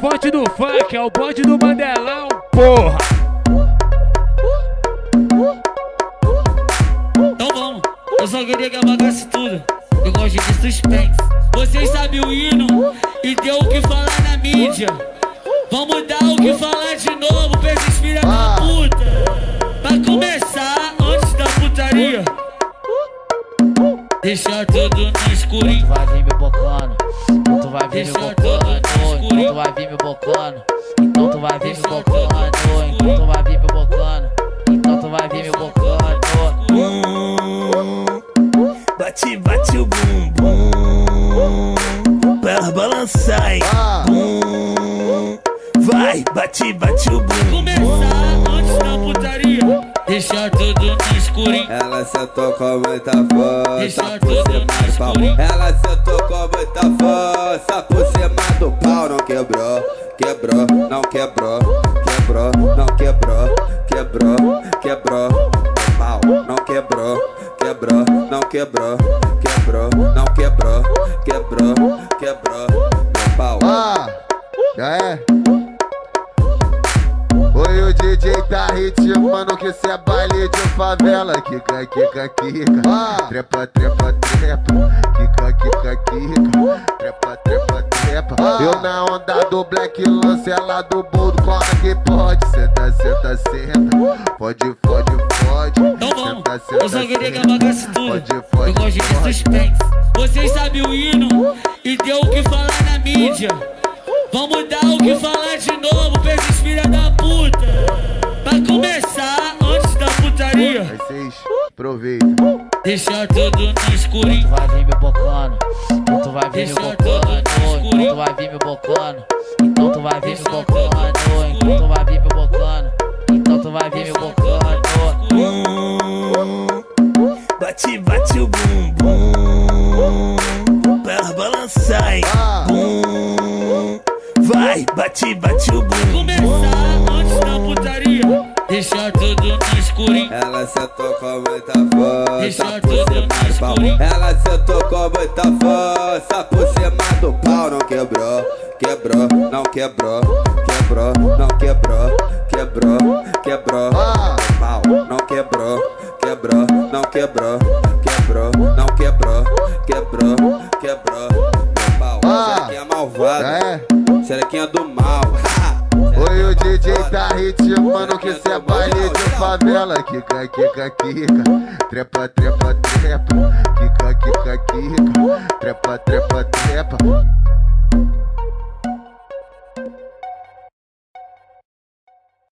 forte do funk, é o bonde do Mandelão, porra. Então vamos, eu só queria que apagasse tudo. Eu gosto de suspense. Vocês sabem o hino e deu o que falar na mídia. Vamos dar o que falar de novo pra esses filha da puta. Pra começar, antes da putaria. Deixa tudo no escurinho. Tu vai vir me bocando, tu vai vir me Deixa bocando, tudo no então escurinho. tu vai vir me bocando, então tu vai vir me bocando, então tu vai vir me bocando, então tu vai vir me bocando. Bate, bate o bumbum Pra ela balançar, hein Bum. Vai, bate, bate o bumbum Começar antes da putaria. Deixa tudo no escurinho. Ela sentou com muita força Deixa por tudo escurinho. Ela sentou com muita força quebrou, quebrou, não quebrou, quebrou, quebrou. Pau não quebrou, quebrou, não quebrou, quebrou, não quebrou, quebrou, quebrou. Pau. Ah, já é? Oi, o DJ tá ritmando que cê é baile de favela Kika, kika, kika Trepa, trepa, trepa kika, kika onda do black lance ela do boldo Como que pode? Senta, senta, senta Pode, pode, pode Então vamos, eu só queria que apagasse tudo. Pode, Eu pode, gosto de suspense. Vocês sabem o hino e deu o que falar na mídia. Vamos dar o que falar de novo pra esses filha da puta. Pra começar, antes da putaria. Vocês aproveitam Deixa tudo no escurinho. Tu vai vir me bocando, então tu vai vir me Deixa bocando, então tu vai vir me bocando, então tu vai vir me bocando, então tu vai vir me bocando, então tu vai vir me bocando. Bate, bate o bumbum. Pra ela balançar, hein? Bum. Vai, bate, bate o bumbum escurinho. Ela sentou com muita força por cima do pau. Ela sentou com muita força por cima do pau. Não quebrou, quebrou, não quebrou, quebrou, não quebrou, quebrou, quebrou. Pau não quebrou, quebrou, não quebrou, quebrou, não quebrou, quebrou, quebrou. Meu pau, xerequinha malvada, Já é? xerequinha do mal. DJ tá ritmando que cê é baile de favela. Kika, kika, kika. Trepa, trepa, trepa. Kika, kika, kika. Trepa, trepa, trepa